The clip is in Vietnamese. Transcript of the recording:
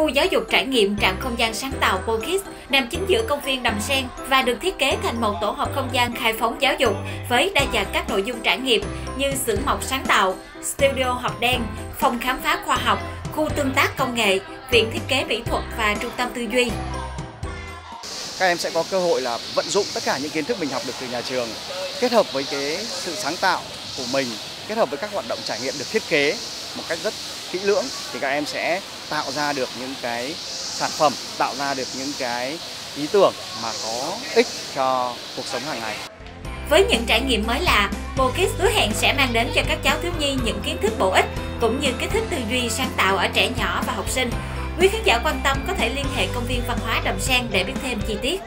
Khu giáo dục trải nghiệm trạm không gian sáng tạo Pokis nằm chính giữa công viên Đầm Sen và được thiết kế thành một tổ hợp không gian khai phóng giáo dục với đa dạng các nội dung trải nghiệm như xưởng mộc sáng tạo, studio học đen, phòng khám phá khoa học, khu tương tác công nghệ, viện thiết kế mỹ thuật và trung tâm tư duy. Các em sẽ có cơ hội là vận dụng tất cả những kiến thức mình học được từ nhà trường, kết hợp với cái sự sáng tạo của mình, kết hợp với các hoạt động trải nghiệm được thiết kế một cách rất kỹ lưỡng thì các em sẽ tạo ra được những cái sản phẩm, tạo ra được những cái ý tưởng mà có ích cho cuộc sống hàng ngày. Với những trải nghiệm mới lạ, Bokids hứa hẹn sẽ mang đến cho các cháu thiếu nhi những kiến thức bổ ích cũng như kích thích tư duy sáng tạo ở trẻ nhỏ và học sinh. Quý khán giả quan tâm có thể liên hệ công viên văn hóa Đầm Sen để biết thêm chi tiết.